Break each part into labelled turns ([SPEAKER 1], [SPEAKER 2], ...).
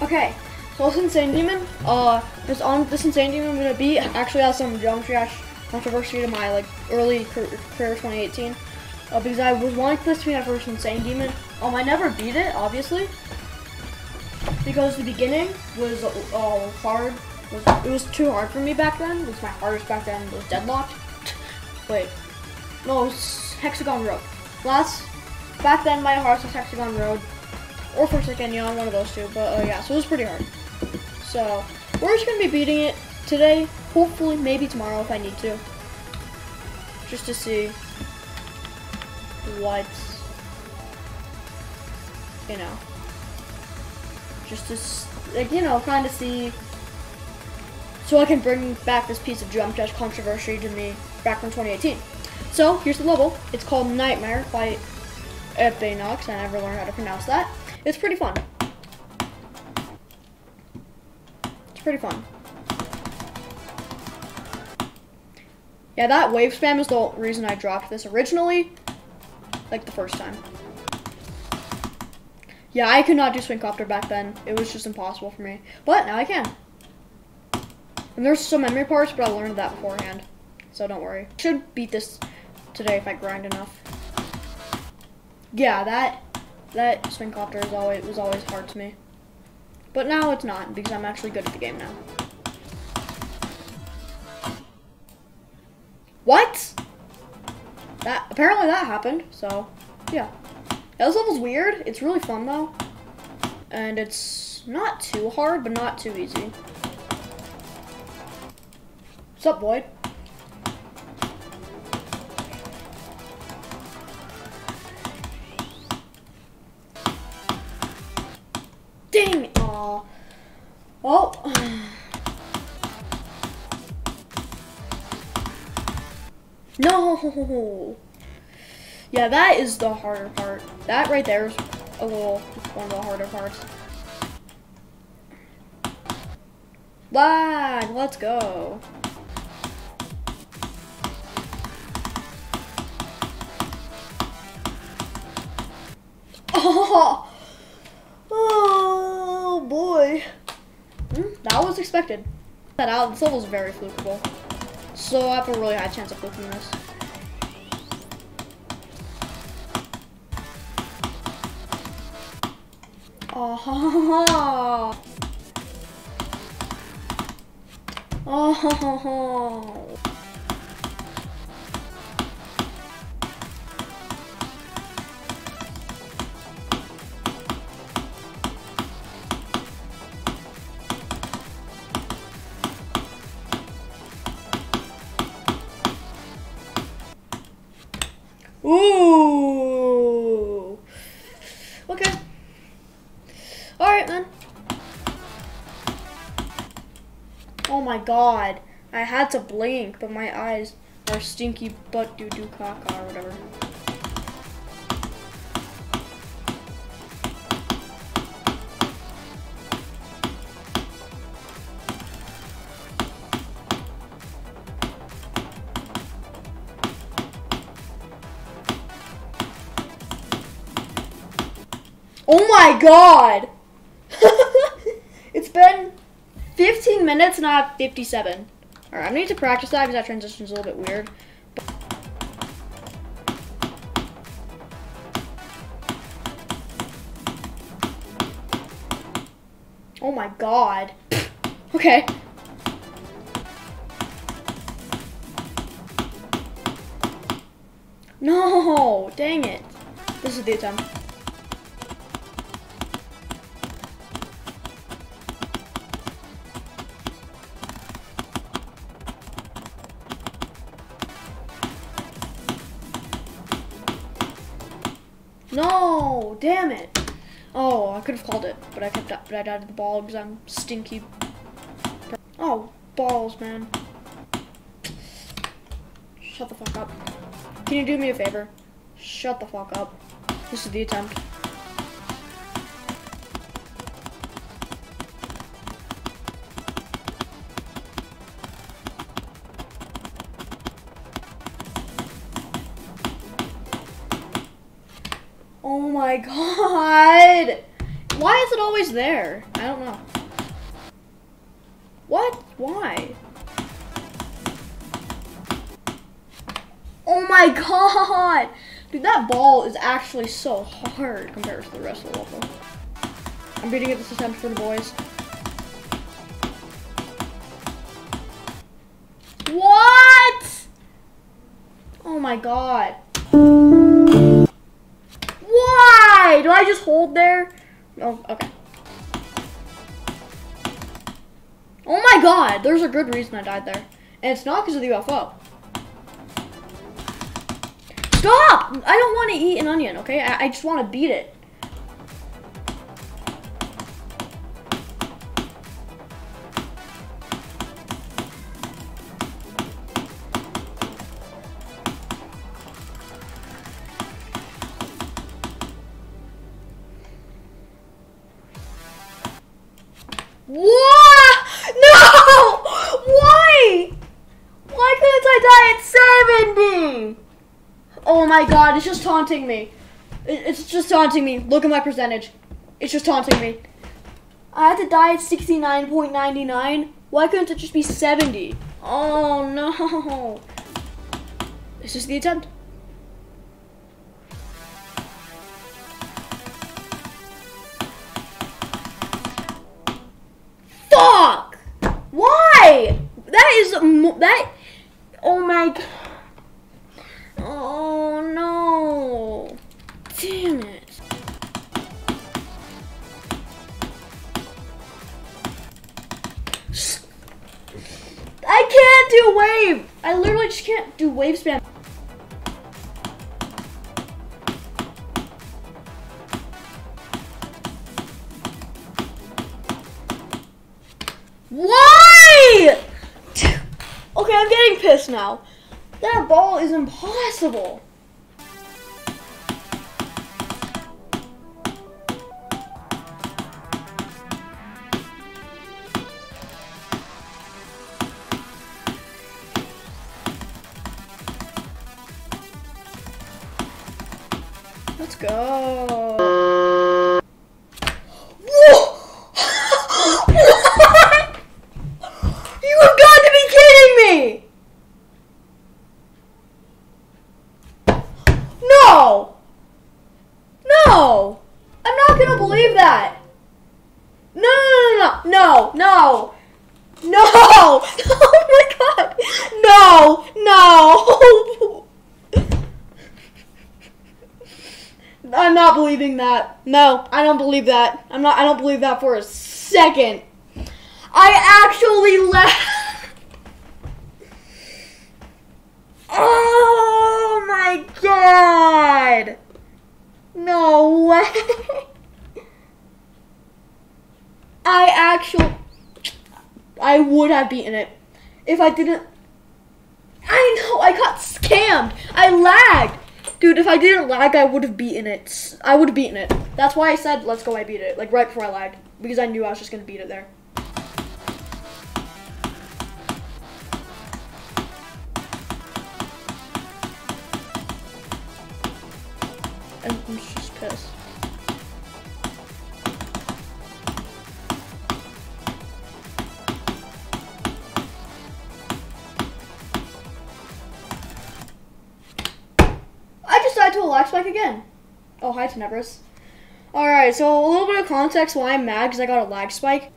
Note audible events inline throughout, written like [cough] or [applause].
[SPEAKER 1] Okay, so this insane demon, uh, this on this insane demon I'm gonna beat actually has some geometry dash controversy to my like early career 2018, uh, because I was wanting this to be my first insane demon. Um, I never beat it, obviously, because the beginning was uh, hard. Was, it was too hard for me back then. It was my hardest back then. was deadlocked. [laughs] Wait, no, Hexagon Road. Last back then, my hardest was Hexagon Road or for Neon, one of those two. But uh, yeah, so it was pretty hard. So we're just gonna be beating it today. Hopefully, maybe tomorrow if I need to, just to see what you know, just to like you know, kind of see. So I can bring back this piece of jump dash controversy to me back from 2018. So here's the level. It's called Nightmare by Epinox. I never learned how to pronounce that. It's pretty fun. It's pretty fun. Yeah, that wave spam is the reason I dropped this originally. Like the first time. Yeah, I could not do swing copter back then. It was just impossible for me. But now I can. And there's some memory parts, but I learned that beforehand. So don't worry. Should beat this today if I grind enough. Yeah, that that swing copter is always was always hard to me. But now it's not because I'm actually good at the game now. What? That apparently that happened. So, yeah. Yeah, this level's weird. It's really fun though, and it's not too hard, but not too easy. What's up, Boyd? Well. [sighs] No! Yeah, that is the harder part. That right there is oh, a little, one of the harder parts. Lag, let's go. Oh, [laughs] oh boy. Hmm, that was expected. That out, this is very flukable. So I have a really high chance of fluking this. Oh, oh, Ooh. Okay. All right, then. Oh my god. I had to blink, but my eyes are stinky butt doo doo caca or whatever. My god! [laughs] it's been 15 minutes and I have 57. Alright, I need to practice that because that transition is a little bit weird. Oh my god. [laughs] okay. No, dang it. This is the attempt. No, damn it. Oh, I could have called it, but I kept up, but I died to the ball because I'm stinky. Oh, balls, man. Shut the fuck up. Can you do me a favor? Shut the fuck up. This is the attempt. My god! Why is it always there? I don't know. What? Why? Oh my god! Dude, that ball is actually so hard compared to the rest of the level. I'm beating it this attempt for the boys. What? Oh my god. I just hold there? Oh, okay. Oh my god, there's a good reason I died there. And it's not because of the UFO. Stop! I don't want to eat an onion, okay? I, I just want to beat it. It's just taunting me. It's just taunting me. Look at my percentage. It's just taunting me. I had to die at 69.99. Why couldn't it just be 70? Oh no. [laughs] This is the attempt. Fuck! Why? That is that. Oh my. Oh! Damn it! I can't do wave. I literally just can't do wave spam. Why? [laughs] Okay, I'm getting pissed now. That ball is impossible. I'm not believing that. No, I don't believe that. I'm not. I don't believe that for a second. I actually left. [laughs] Oh my god! No way! [laughs] I actually. I would have beaten it if I didn't. I know, I got scammed! I lagged! Dude, if I didn't lag, I would have beaten it. I would have beaten it. That's why I said, let's go, I beat it. Like, right before I lagged. Because I knew I was just gonna beat it there. Spike again. Oh, hi, Tenebris. Alright, so a little bit of context why I'm mad because I got a lag spike.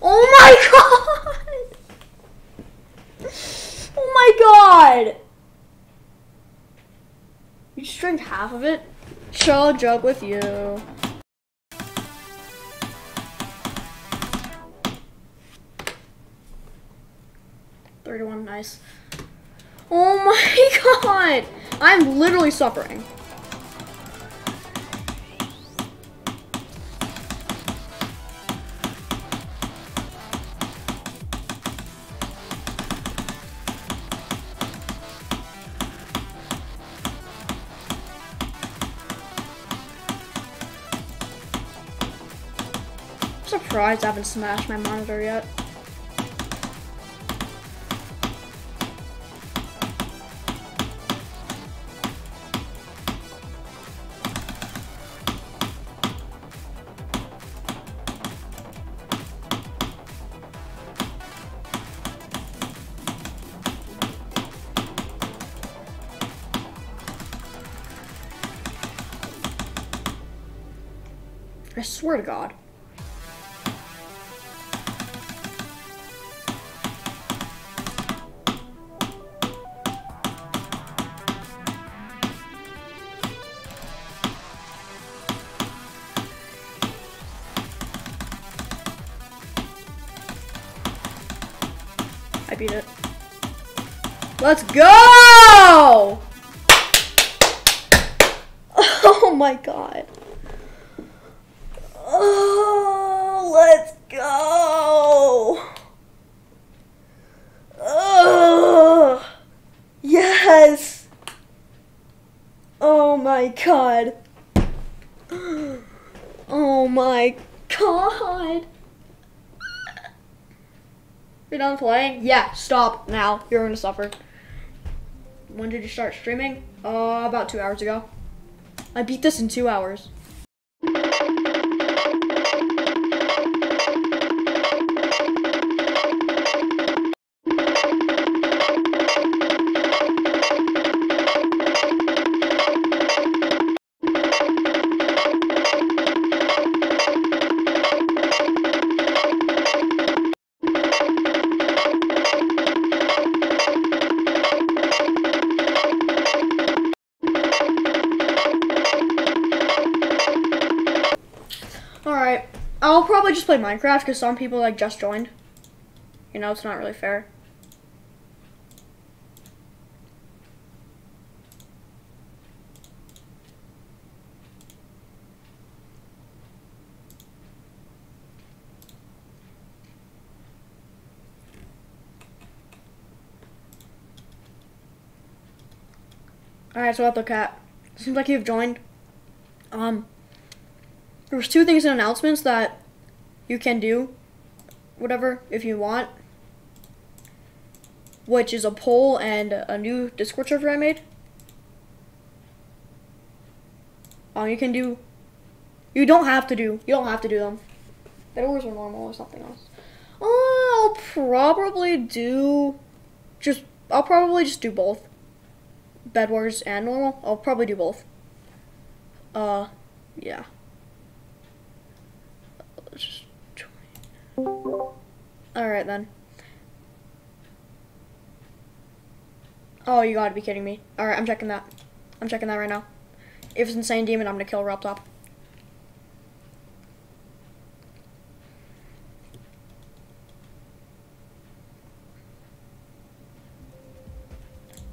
[SPEAKER 1] Oh my [laughs] god! Oh my god! You just drank half of it? She'll joke with you. Oh my [laughs] god! I'm literally suffering. Surprised I haven't smashed my monitor yet. Swear to God. I beat it. Let's go! [laughs] Oh my god. Oh, let's go. Oh, yes. Oh my god. Oh my god. You're done playing? Yeah, stop now. You're gonna suffer. When did you start streaming? Uh, about two hours ago. I beat this in two hours. Alright. I'll probably just play Minecraft because some people like just joined. You know, it's not really fair. Alright, so at the cat. Seems like you've joined. Um there's two things in announcements that you can do whatever if you want which is a poll and a new discord server i made. Um you can do you don't have to do you don't have to do them. Bed Wars are normal or something else. Uh, i'll probably do just i'll probably just do both. Bed wars and normal i'll probably do both. Uh yeah Alright then. Oh, you gotta be kidding me. Alright, I'm checking that. I'm checking that right now. If it's Insane Demon, I'm gonna kill her top.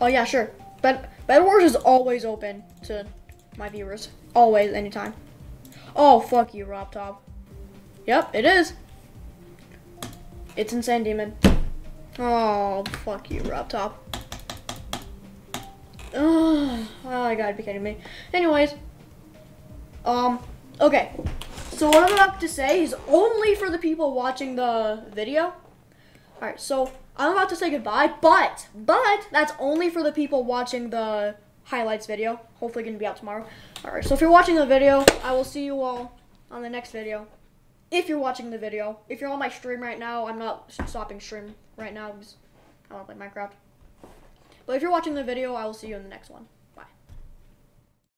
[SPEAKER 1] Oh yeah, sure. But Bed Wars is always open to my viewers. Always, anytime. Oh, fuck you, RobTop. Yep, it is. It's Insane Demon. Oh, fuck you, RobTop. Oh, I gotta be kidding me. Anyways, um, okay. So what I'm about to say is only for the people watching the video. Alright, so I'm about to say goodbye, but, but, that's only for the people watching the highlights video. Hopefully gonna be out tomorrow. Alright, so if you're watching the video, I will see you all on the next video if you're watching the video. If you're on my stream right now, I'm not stopping stream right now because I want to play Minecraft. But if you're watching the video, I will see you in the next one.